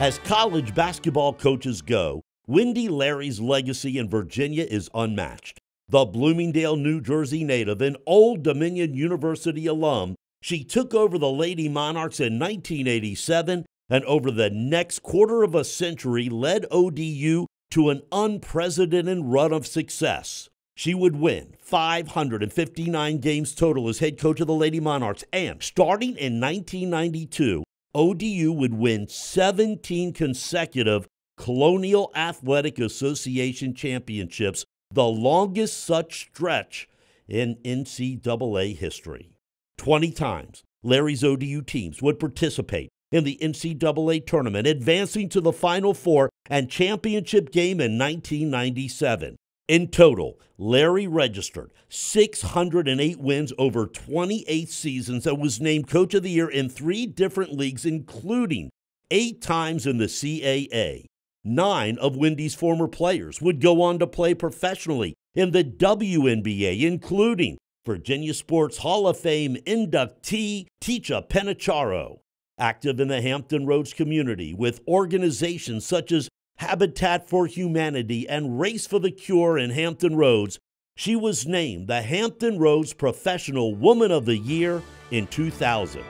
As college basketball coaches go, Wendy Larry's legacy in Virginia is unmatched. The Bloomingdale, New Jersey native and Old Dominion University alum, she took over the Lady Monarchs in 1987 and over the next quarter of a century led ODU to an unprecedented run of success. She would win 559 games total as head coach of the Lady Monarchs, and starting in 1992, ODU would win 17 consecutive Colonial Athletic Association championships, the longest such stretch in NCAA history. 20 times, Larry's ODU teams would participate in the NCAA tournament, advancing to the Final Four and championship game in 1997. In total, Larry registered 608 wins over 28 seasons and was named Coach of the Year in three different leagues, including eight times in the CAA. Nine of Wendy's former players would go on to play professionally in the WNBA, including Virginia Sports Hall of Fame inductee Ticha Penicheiro. Active in the Hampton Roads community with organizations such as Habitat for Humanity, and Race for the Cure in Hampton Roads, she was named the Hampton Roads Professional Woman of the Year in 2000.